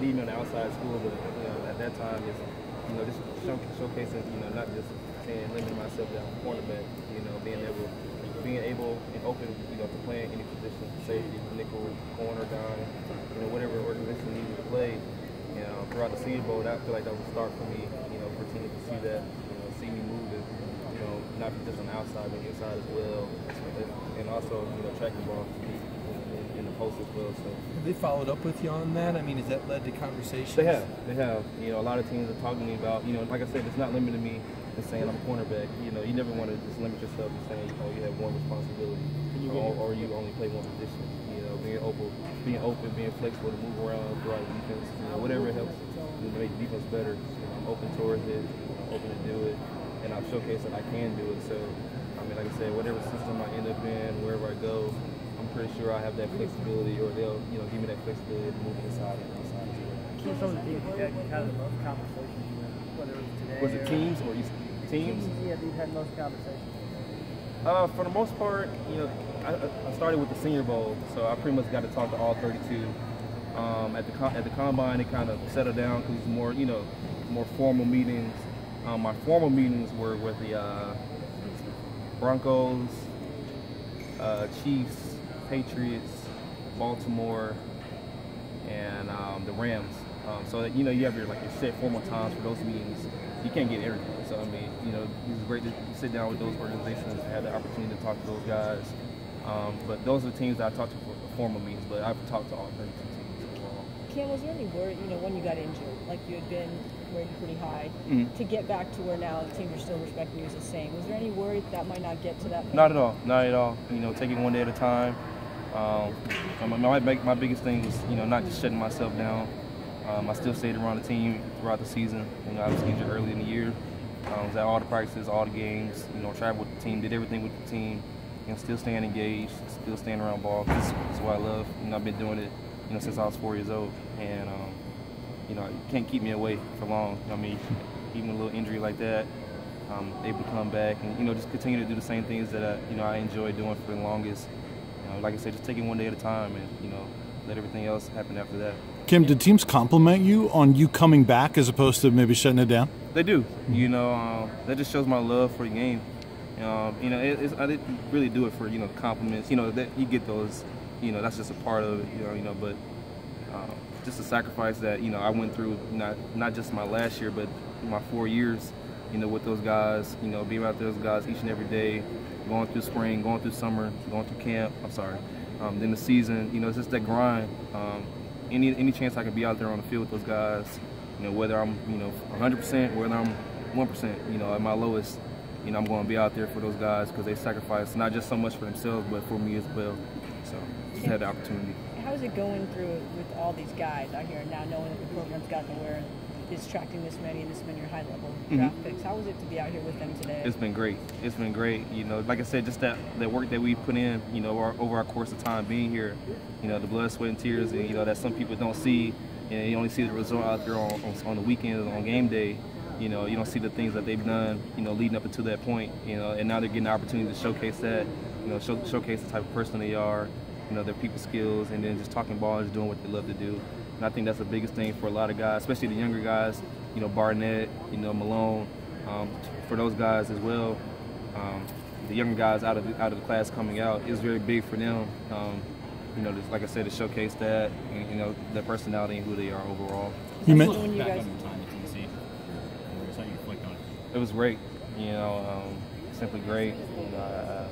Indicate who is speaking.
Speaker 1: need me on the outside school, but you know, at that time, it's you know just show, showcasing you know not just saying limiting myself down cornerback, you know, being able being able and open, you know, to play in any position, safety, nickel, corner, down, you know, whatever organization needs to play. You know, throughout the Senior Bowl, I feel like that was a start for me, you know, for teams to see that, you know, see me moving, you know, not just on the outside, but inside as well, and also, you know, tracking the post as well. So.
Speaker 2: Have they followed up with you on that? I mean, has that led to conversations?
Speaker 1: They have. They have. You know, a lot of teams are talking to me about, you know, like I said, it's not limited to me and saying I'm a cornerback. You know, you never want to just limit yourself to saying, oh, you have one responsibility, or, or, you only play one position. You know, being open, being open, being flexible to move around throughout the defense. You know, whatever helps to make the defense better. You know, I'm open towards it. I'm open to do it, and I've showcased that I can do it. So, I mean, like I said, whatever system I end up in, wherever I go, I'm pretty sure I have that flexibility, or they'll, you know, give me that flexibility to move inside and outside.
Speaker 3: Some of the teams you had the most conversations with, whether it was today?
Speaker 1: Was it teams or you? teams?
Speaker 3: Yeah, you've had most conversations.
Speaker 1: Uh, for the most part, you know, I, I, started with the Senior Bowl, so I pretty much got to talk to all 32. Um, at the at the combine, it kind of settled down because it's more, you know, more formal meetings. Um, my formal meetings were with the uh, Broncos, uh, Chiefs, Patriots, Baltimore, and um, the Rams. Um, so that, you know you have your like your set formal times for those meetings. You can't get everything. So I mean, you know, it's great to sit down with those organizations and have the opportunity to talk to those guys. Um, but those are the teams that I talked to for formal meetings. But I've talked to all 32 teams overall.
Speaker 4: Cam, was there any worry, you know, when you got injured, like you had been rated pretty high,
Speaker 1: mm-hmm.
Speaker 4: to get back to where now the teams are still respecting you as the same? Was there any worry that, that might not get to that? Point?
Speaker 1: Not at all. Not at all. You know, taking one day at a time. Um, my, my, my biggest thing was, you know, not just shutting myself down. Um, I still stayed around the team throughout the season. You know, I was injured early in the year. I was at all the practices, all the games. You know, traveled with the team, did everything with the team. You know, still staying engaged, still staying around ball. This is what I love. You know, I've been doing it, you know, since I was four years old, and um, you know, you can't keep me away for long. I mean, even a little injury like that, um, able to come back and you know just continue to do the same things that I, you know I enjoy doing for the longest. You know, like I said, just taking one day at a time, and you know, let everything else happen after that.
Speaker 5: Kim, did teams compliment you on you coming back as opposed to maybe shutting it down?
Speaker 1: They do. You know, um, that just shows my love for the game. Um, you know, it, I didn't really do it for you know compliments. You know, that you get those. You know, that's just a part of it. You know, you know, but um, just a sacrifice that you know I went through. Not not just my last year, but my four years. You know, with those guys. You know, being out there those guys each and every day, going through spring, going through summer, going through camp. I'm sorry. Um, then the season. You know, it's just that grind. Um, any any chance I can be out there on the field with those guys, you know, whether I'm you know 100%, whether I'm 1%, you know, at my lowest, you know, I'm going to be out there for those guys because they sacrifice not just so much for themselves, but for me as well. So just had the opportunity.
Speaker 4: How's it going through with all these guys out here now, knowing that the program's gotten where is attracting this many and this many high level mm-hmm. draft picks. How was it to be out here with them today?
Speaker 1: It's been great. It's been great. You know, like I said, just that the work that we put in, you know, our, over our course of time being here, you know, the blood, sweat, and tears, and you know that some people don't see. Know, you only see the result out there on, on, on the weekends, on game day. You know, you don't see the things that they've done, you know, leading up until that point. You know, and now they're getting the opportunity to showcase that. You know, show, showcase the type of person they are. You know, their people skills, and then just talking ball and just doing what they love to do. And I think that's the biggest thing for a lot of guys, especially the younger guys you know, Barnett, you know, Malone, um, for those guys as well. Um, the younger guys out of the, out of the class coming out is very big for them. Um, you know, just, like I said, to showcase that, and, you know, their personality and who they are overall.
Speaker 5: You mentioned
Speaker 6: you guys. It
Speaker 1: was great. You know, um, simply great. You know,